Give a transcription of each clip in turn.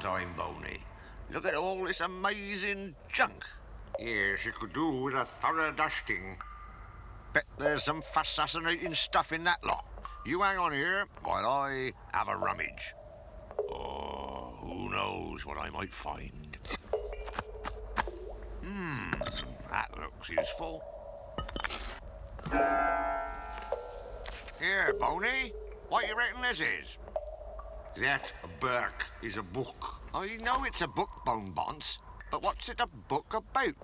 time, Boni. Look at all this amazing junk. Yes, it could do with a thorough dusting. Bet there's some fascinating stuff in that lot. You hang on here while I have a rummage. Oh, who knows what I might find. Hmm, that looks useful. Here, Boni, what you reckon this is? That, Berk, is a book. I know it's a book, Bone Bonce, but what's it a book about?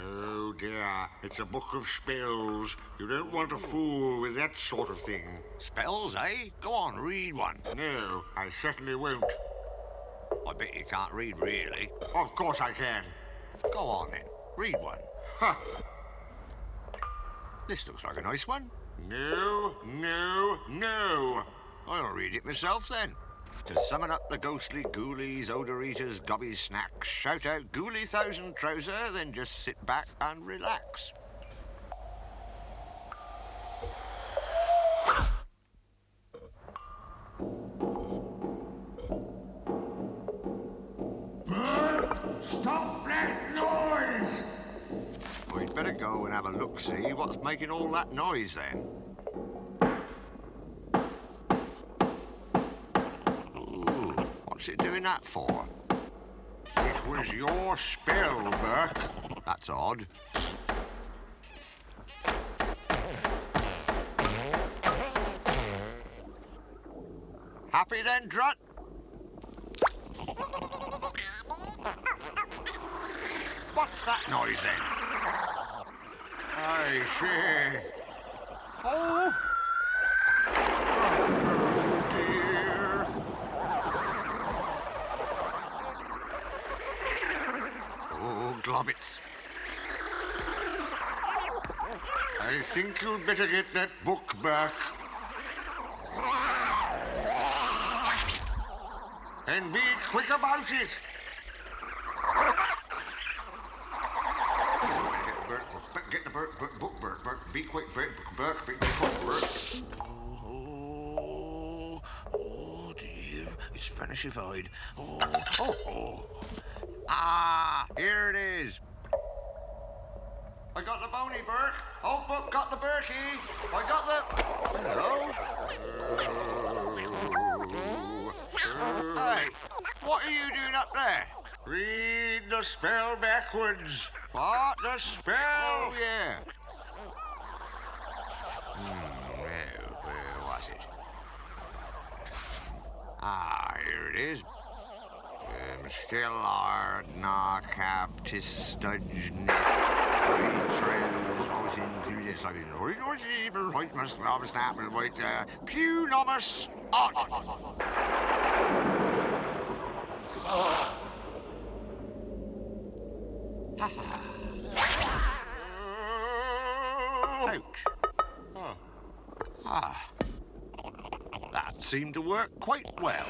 Oh dear, it's a book of spells. You don't want to fool with that sort of thing. Spells, eh? Go on, read one. No, I certainly won't. I bet you can't read, really. Of course I can. Go on, then. Read one. Ha! This looks like a nice one. No, no, no. I'll read it myself, then. To summon up the ghostly ghoulies, odor eaters, gobby snacks, shout out ghoulie thousand trouser, then just sit back and relax. Stop that noise! We'd better go and have a look-see what's making all that noise, then. What's it doing that for? It was your spell, Berk. That's odd. Happy then, Drutt? What's that noise then? I see. Oh! Oh, Oh, globbits. I think you'd better get that book back. And be quick about it. Get the Berk, Berk, book, Berk, Berk. Be quick, Berk, Berk, be quick, Berk. Oh, oh, oh dear, it's vanishified. Oh, oh, oh. Ah, here it is. I got the bony Berk. Oh, book got the Berkey. I got the. Hello. Hey, what are you doing up there? Read the spell backwards. What? The spell? Oh, yeah. Hmm, where was it? Ah, here it is. Still are na captis studge nest. Trails, I was into this. I didn't know. It was even right, must have snap and white. Uh, pew nomus odd. Ouch. Ah. That seemed to work quite well.